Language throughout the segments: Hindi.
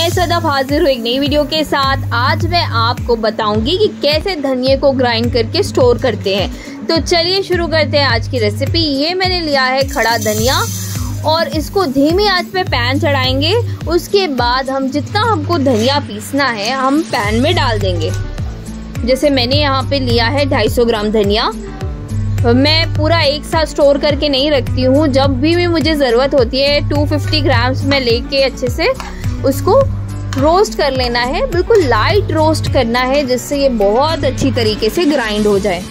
मैं सदफ हाजिर हूँ एक नई वीडियो के साथ। आज मैं आपको बताऊँगी कि कैसे धनिए को ग्राइंड करके स्टोर करते हैं। तो चलिए शुरू करते हैं आज की रेसिपी ये मैंने लिया है खड़ा धनिया और इसको धीमी आँच पे पैन चढ़ाएँगे। उसके बाद हम जितना हमको धनिया पीसना है हम पैन में डाल देंगे। जैसे मैंने यहाँ पे लिया है 250 ग्राम धनिया। मैं पूरा एक साथ स्टोर करके नहीं रखती हूँ। जब भी, भी मुझे ज़रूरत होती है 250 ग्राम्स में लेके अच्छे से उसको रोस्ट कर लेना है, बिल्कुल लाइट रोस्ट करना है, जिससे ये बहुत अच्छी तरीके से ग्राइंड हो जाए।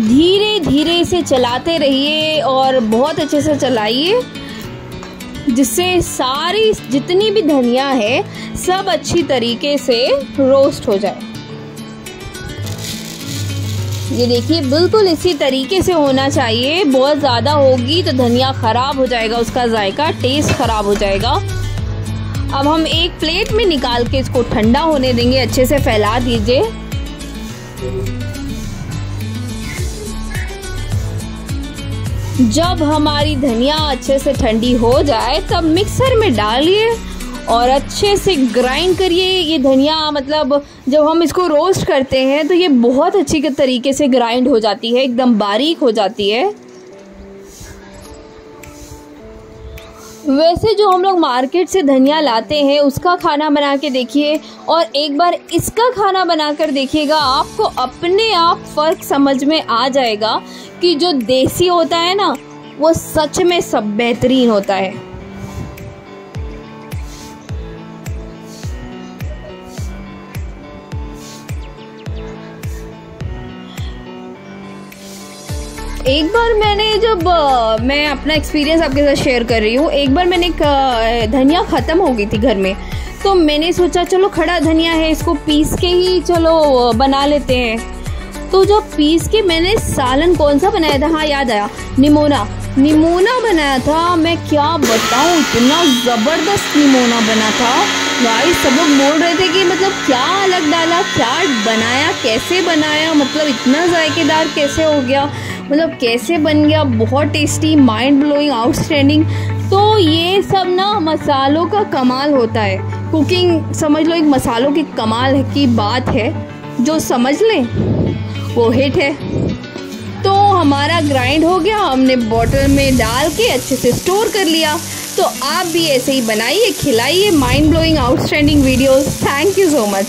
धीरे धीरे इसे चलाते रहिए और बहुत अच्छे से चलाइए, जिससे सारी जितनी भी धनिया है, सब अच्छी तरीके से रोस्ट हो जाए। ये देखिए, बिल्कुल इसी तरीके से होना चाहिए। बहुत ज़्यादा होगी तो धनिया ख़राब हो जाएगा, उसका जायका टेस्ट ख़राब हो जाएगा। अब हम एक प्लेट में निकाल के इसको ठंडा होने देंगे। अच्छे से फैला दीजिए। जब हमारी धनिया अच्छे से ठंडी हो जाए, तब मिक्सर में डालिए। और अच्छे से ग्राइंड करिए ये धनिया मतलब जब हम इसको रोस्ट करते हैं तो ये बहुत अच्छी तरीके से ग्राइंड हो जाती है, एकदम बारीक हो जाती है। वैसे जो हम लोग मार्केट से धनिया लाते हैं, उसका खाना बना के देखिए, और एक बार इसका खाना बनाकर देखिएगा, आपको अपने आप फ़र्क समझ में आ जाएगा कि जो देसी होता है ना, वो सच में सब बेहतरीन होता है। एक बार मैंने जब मैं अपना एक्सपीरियंस आपके साथ शेयर कर रही हूँ, एक बार मैंने धनिया ख़त्म हो गई थी घर में तो मैंने सोचा चलो खड़ा धनिया है, इसको पीस के ही चलो बना लेते हैं। तो जब पीस के मैंने सालन कौन सा बनाया था? हाँ याद आया, निमोना। निमोना बनाया था, मैं क्या बताऊँ, इतना ज़बरदस्त निमोना बना था। भाई, सब लोग बोल रहे थे कि मतलब क्या अलग डाला, क्या बनाया, कैसे बनाया मतलब इतना जायकेदार कैसे हो गया? मतलब कैसे बन गया, बहुत टेस्टी माइंड ब्लोइंग आउटस्टैंडिंग तो ये सब ना मसालों का कमाल होता है। कुकिंग समझ लो, एक मसालों की कमाल की बात है, जो समझ लें, वो हिट है। तो हमारा ग्राइंड हो गया, हमने बॉटल में डाल के अच्छे से स्टोर कर लिया। तो आप भी ऐसे ही बनाइए, खिलाइए mind blowing outstanding videos thank you so much